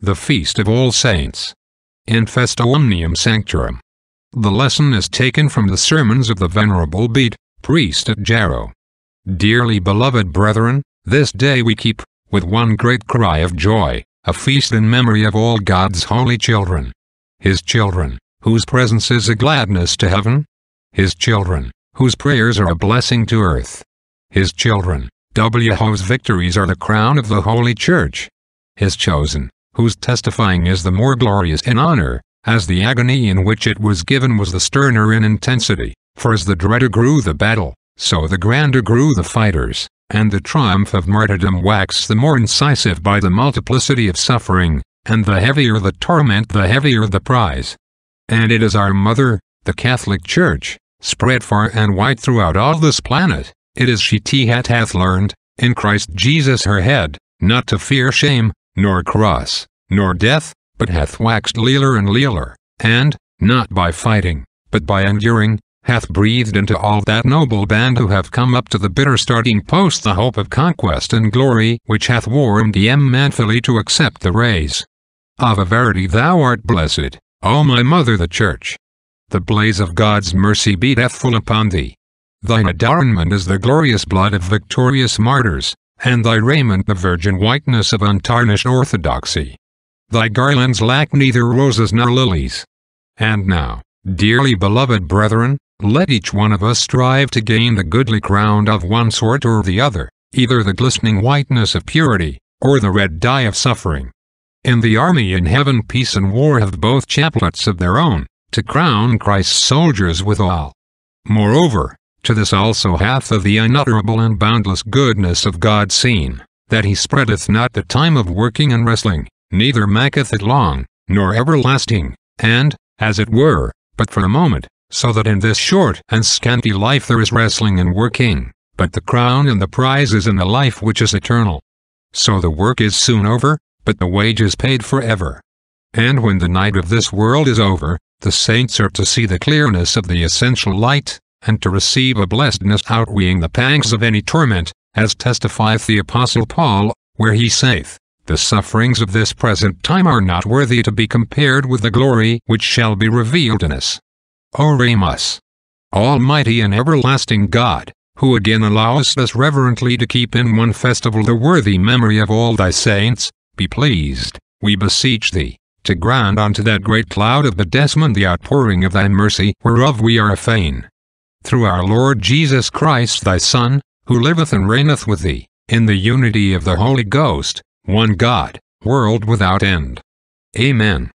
the feast of all saints. In Festa Omnium Sanctorum. The lesson is taken from the sermons of the Venerable Bede, priest at Jarrow. Dearly beloved brethren, this day we keep, with one great cry of joy, a feast in memory of all God's holy children. His children, whose presence is a gladness to heaven. His children, whose prayers are a blessing to earth. His children, W. whose victories are the crown of the Holy Church. His chosen, whose testifying is the more glorious in honor, as the agony in which it was given was the sterner in intensity, for as the dreader grew the battle, so the grander grew the fighters, and the triumph of martyrdom waxed the more incisive by the multiplicity of suffering, and the heavier the torment the heavier the prize. And it is our mother, the Catholic Church, spread far and wide throughout all this planet, it is she that hath learned, in Christ Jesus her head, not to fear shame, nor cross, nor death, but hath waxed lealer and lealer, and, not by fighting, but by enduring, hath breathed into all that noble band who have come up to the bitter starting post the hope of conquest and glory which hath warmed them manfully to accept the rays. Of a verity thou art blessed, O my mother the Church. The blaze of God's mercy beateth full upon thee. Thine adornment is the glorious blood of victorious martyrs, and thy raiment the virgin whiteness of untarnished orthodoxy. Thy garlands lack neither roses nor lilies. And now, dearly beloved brethren, let each one of us strive to gain the goodly crown of one sort or the other, either the glistening whiteness of purity, or the red dye of suffering. In the army in heaven peace and war have both chaplets of their own, to crown Christ's soldiers withal. Moreover, to this also hath of the unutterable and boundless goodness of God seen, that he spreadeth not the time of working and wrestling, neither maketh it long, nor everlasting, and, as it were, but for a moment, so that in this short and scanty life there is wrestling and working, but the crown and the prize is in the life which is eternal. So the work is soon over, but the wage is paid forever. And when the night of this world is over, the saints are to see the clearness of the essential light, and to receive a blessedness outweighing the pangs of any torment, as testifieth the Apostle Paul, where he saith, The sufferings of this present time are not worthy to be compared with the glory which shall be revealed in us. Oremus. Almighty and everlasting God, who again allowest us reverently to keep in one festival the worthy memory of all thy saints, be pleased, we beseech thee, to grant unto that great cloud of the Desmond the outpouring of thy mercy whereof we are fain through our Lord Jesus Christ thy Son, who liveth and reigneth with thee, in the unity of the Holy Ghost, one God, world without end. Amen.